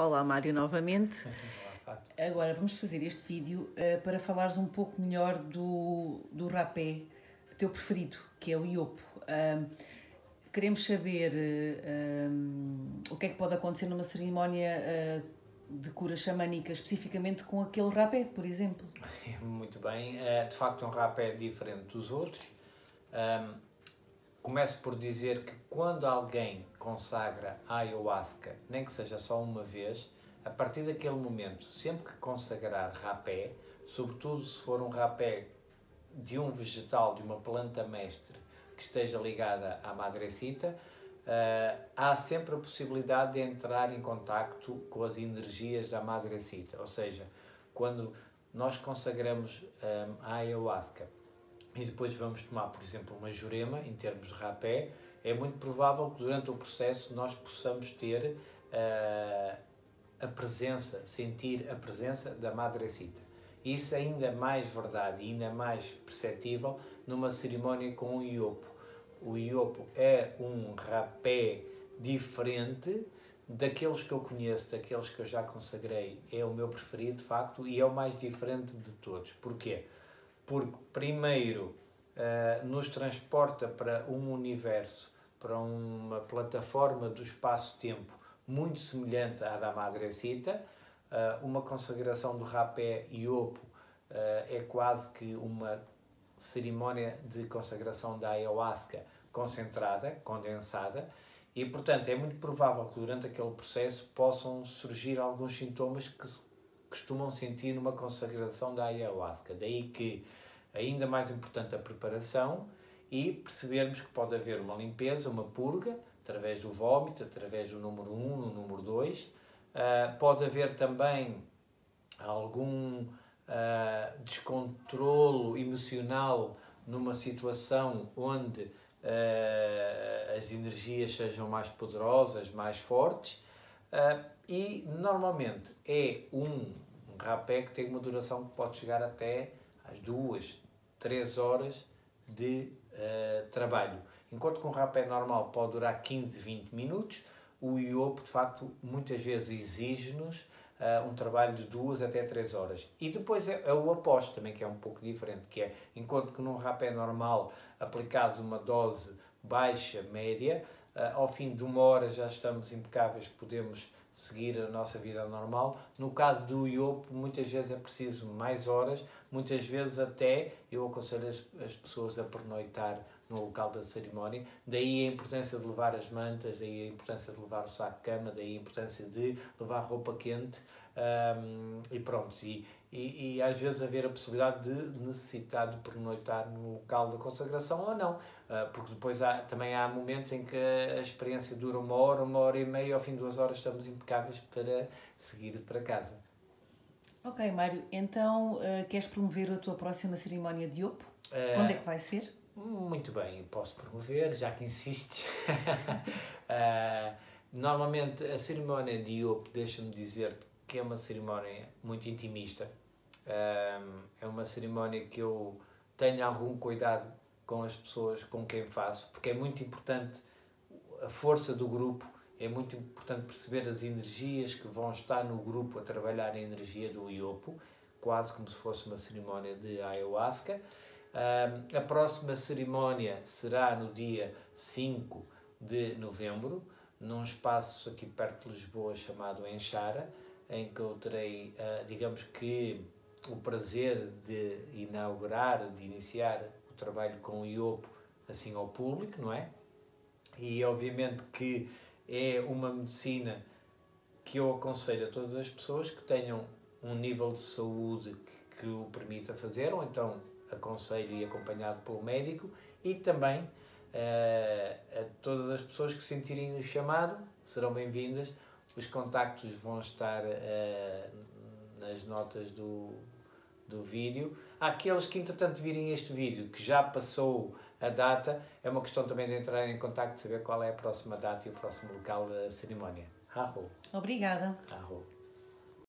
Olá, Mário, novamente. Agora vamos fazer este vídeo uh, para falares um pouco melhor do, do rapé teu preferido, que é o iopo. Uh, queremos saber uh, o que é que pode acontecer numa cerimónia de cura xamânica, especificamente com aquele rapé, por exemplo. Muito bem. de facto, um rapé diferente dos outros. Um, Começo por dizer que quando alguém consagra a ayahuasca, nem que seja só uma vez, a partir daquele momento, sempre que consagrar rapé, sobretudo se for um rapé de um vegetal, de uma planta mestre que esteja ligada à madrecita, uh, há sempre a possibilidade de entrar em contacto com as energias da madrecita. Ou seja, quando nós consagramos um, eh, a ayahuasca e depois vamos tomar, por exemplo, uma jurema, em termos de rapé, é muito provável que durante o processo nós possamos ter uh, a presença, sentir a presença da madrecita. Isso é ainda mais verdade ainda mais perceptível numa cerimónia com o iopo. O iopo é um rapé diferente daqueles que eu conheço, daqueles que eu já consagrei. É o meu preferido, de facto, e é o mais diferente de todos. Porquê? Primeiro uh, nos transporta para um universo, para uma plataforma do espaço-tempo muito semelhante à da Madrecita, uh, uma consagração do rapé e opo uh, é quase que uma cerimónia de consagração da ayahuasca concentrada, condensada, e portanto é muito provável que durante aquele processo possam surgir alguns sintomas que se costumam sentir numa consagração da ayahuasca. Daí que ainda mais importante a preparação e percebermos que pode haver uma limpeza, uma purga, através do vómito, através do número 1, no número 2. Uh, ah, pode haver também algum uh, descontrolo emocional numa situação onde uh, as energias sejam mais poderosas, mais fortes. E normalmente é um rapé que tem uma duração que pode chegar até às duas, três horas de uh, trabalho. Enquanto que um rapé normal pode durar 15, 20 minutos, o iopo, de facto, muitas vezes exige-nos uh, um trabalho de duas até três horas. E depois é, é, o após também, que é um pouco diferente, que é, enquanto que num rapé normal, aplicado uma dose baixa, média, uh, ao fim de uma hora já estamos impecáveis, podemos seguir a nossa vida normal. No caso do iopo, muitas vezes é preciso mais horas, muitas vezes até eu aconselho as pessoas a pernoitar no local da cerimónia. Daí a importância de levar as mantas, daí a importância de levar o saco de cama, daí a importância de levar roupa quente um, e pronto. E, e, e, às vezes haver a possibilidade de necessitar de pernoitar no local da consagração ou não, uh, porque depois há, também há momentos em que a experiência dura uma hora, uma hora e meia, ao fim de duas horas estamos impecáveis para seguir para casa. Ok, Mário, então uh, queres promover a tua próxima cerimónia de Opo? Uh, Quando é que vai ser? Muito bem, posso promover, já que insistes. uh, normalmente a cerimónia de Opo, deixa-me dizer-te que é uma cerimónia muito intimista. é uma cerimónia que eu tenho algum cuidado com as pessoas com quem faço, porque é muito importante a força do grupo, é muito importante perceber as energias que vão estar no grupo a trabalhar a energia do Iopo, quase como se fosse uma cerimónia de ayahuasca. A próxima cerimónia será no dia 5 de novembro, num espaço aqui perto de Lisboa chamado Enxara em que eu terei, uh, digamos que, o prazer de inaugurar, de iniciar o trabalho com o IOPO assim ao público, não é? E obviamente que é uma medicina que eu aconselho a todas as pessoas que tenham um nível de saúde que, que o permita fazer, ou então aconselho e acompanhado pelo médico, e também uh, a todas as pessoas que sentirem o chamado serão bem-vindas os contactos vão estar uh, nas notas do, do vídeo. Aqueles que, entretanto, virem este vídeo, que já passou a data, é uma questão também de entrar em contacto, saber qual é a próxima data e o próximo local da cerimónia. Arro. Obrigada. Arro.